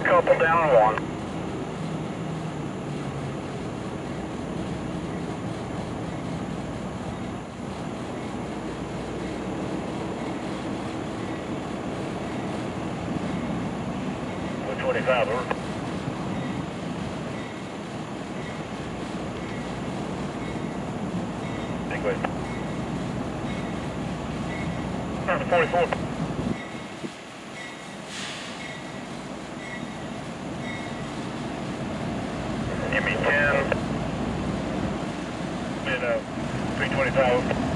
Couple down one. Twenty-five, over. Take wait. Forty-four. ME 10. And uh, 325.